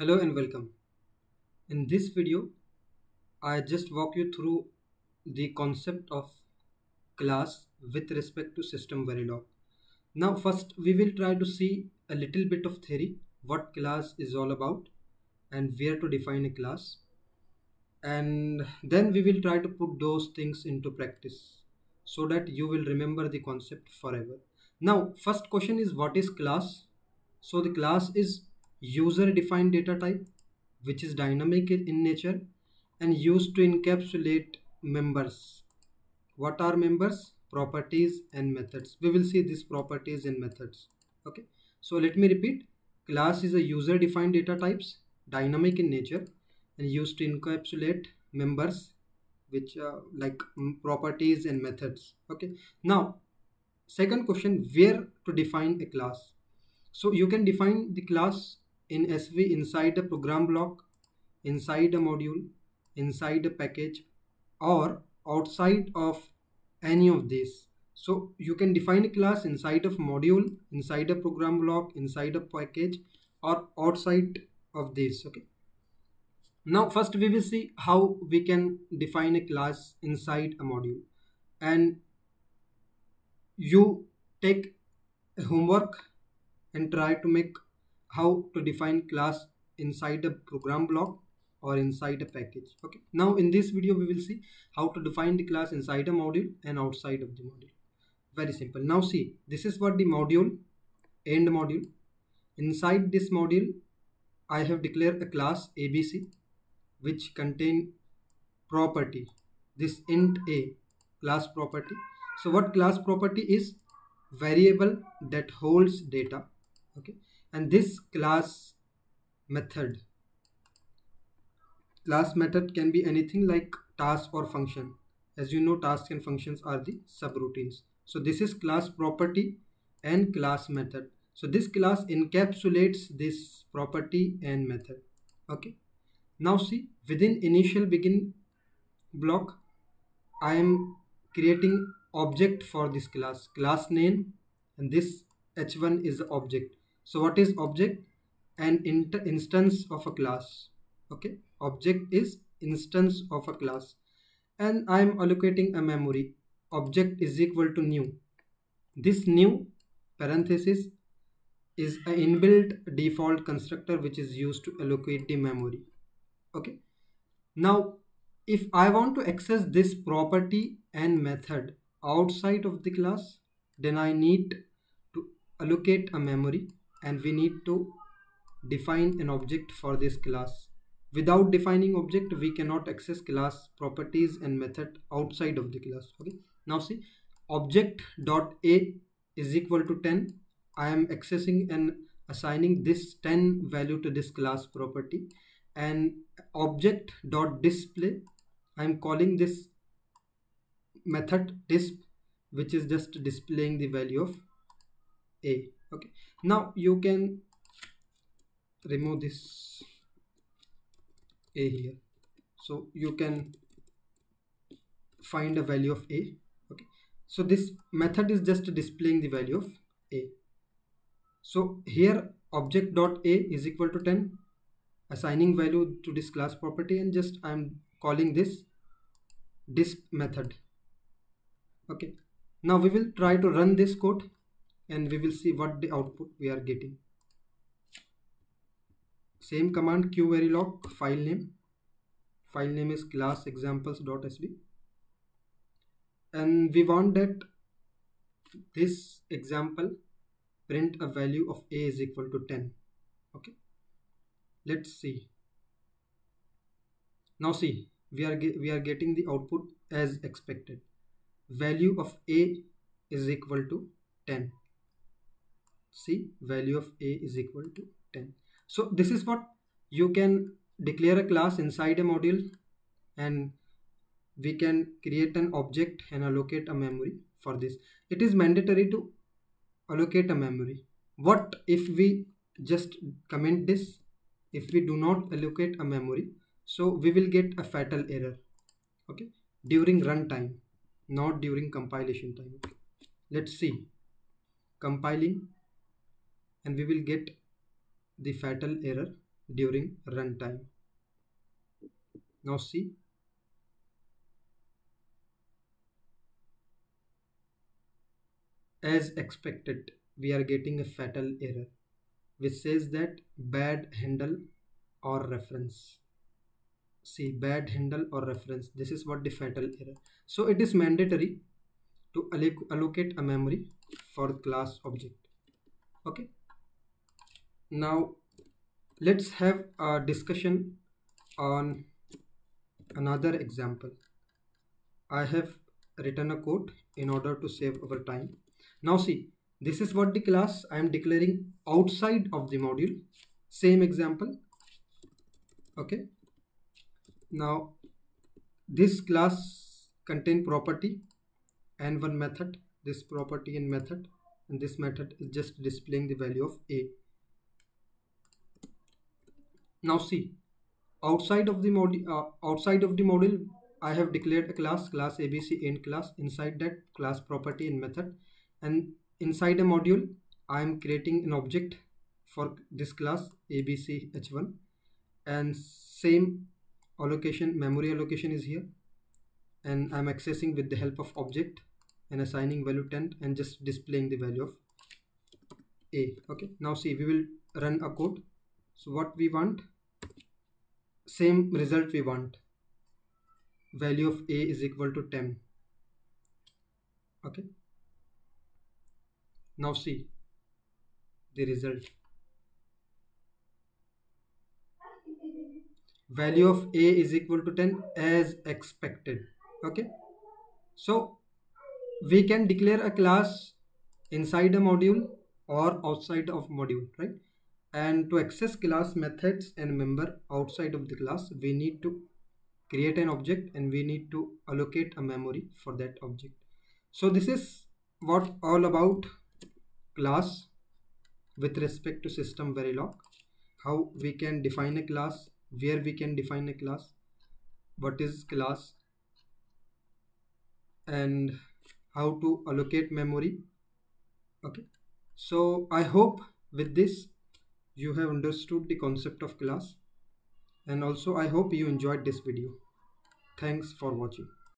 Hello and welcome. In this video, I just walk you through the concept of class with respect to system Verilog. Now first we will try to see a little bit of theory, what class is all about and where to define a class. And then we will try to put those things into practice so that you will remember the concept forever. Now first question is what is class? So the class is user defined data type which is dynamic in nature and used to encapsulate members. What are members? Properties and methods. We will see these properties and methods. Okay. So let me repeat. Class is a user defined data types dynamic in nature and used to encapsulate members which are like mm, properties and methods. Okay. Now second question where to define a class? So you can define the class in SV inside a program block, inside a module, inside a package or outside of any of these. So you can define a class inside of module, inside a program block, inside a package or outside of this. Okay. Now first we will see how we can define a class inside a module and you take a homework and try to make how to define class inside a program block or inside a package. Okay. Now in this video we will see how to define the class inside a module and outside of the module. Very simple. Now see this is what the module end module. Inside this module i have declared a class abc which contain property. This int a class property. So what class property is? Variable that holds data. Okay and this class method class method can be anything like task or function. As you know tasks and functions are the subroutines. So this is class property and class method. So this class encapsulates this property and method. Okay. Now see within initial begin block i am creating object for this class. Class name and this h1 is the object so what is object? An instance of a class. Okay? Object is instance of a class. And i am allocating a memory. Object is equal to new. This new parenthesis is an inbuilt default constructor which is used to allocate the memory. Okay? Now if i want to access this property and method outside of the class then i need to allocate a memory and we need to define an object for this class. Without defining object we cannot access class properties and method outside of the class. Okay. Now see object dot a is equal to 10 i am accessing and assigning this 10 value to this class property. And object dot display i am calling this method disp which is just displaying the value of a okay. Now you can remove this a here. So you can find a value of a. Okay. So this method is just displaying the value of a. So here object dot a is equal to 10 assigning value to this class property and just i'm calling this disp method. Okay. Now we will try to run this code and we will see what the output we are getting. Same command qverilog file name. File name is class examples.sv and we want that this example print a value of a is equal to 10 okay. Let's see. Now see we are we are getting the output as expected. Value of a is equal to 10 see value of a is equal to 10 so this is what you can declare a class inside a module and we can create an object and allocate a memory for this. It is mandatory to allocate a memory. What if we just comment this? If we do not allocate a memory so we will get a fatal error okay during runtime not during compilation time. Let's see. Compiling and we will get the fatal error during runtime. Now see. As expected we are getting a fatal error which says that bad handle or reference. See bad handle or reference this is what the fatal error. So it is mandatory to allocate a memory for class object. Okay now let's have a discussion on another example. I have written a code in order to save our time. Now see this is what the class I am declaring outside of the module. Same example. Okay. Now this class contain property and one method. This property and method and this method is just displaying the value of a now see outside of the module uh, outside of the module i have declared a class class abc end class inside that class property and method. And inside a module i am creating an object for this class abc h1 and same allocation memory allocation is here. And i'm accessing with the help of object and assigning value 10 and just displaying the value of a. Okay now see we will run a code so what we want? Same result we want. Value of a is equal to 10 okay? Now see the result. Value of a is equal to 10 as expected. Okay? So we can declare a class inside a module or outside of module right and to access class methods and member outside of the class we need to create an object and we need to allocate a memory for that object. So this is what all about class with respect to system verilog how we can define a class where we can define a class what is class and how to allocate memory. Okay. So i hope with this you have understood the concept of class. And also i hope you enjoyed this video. Thanks for watching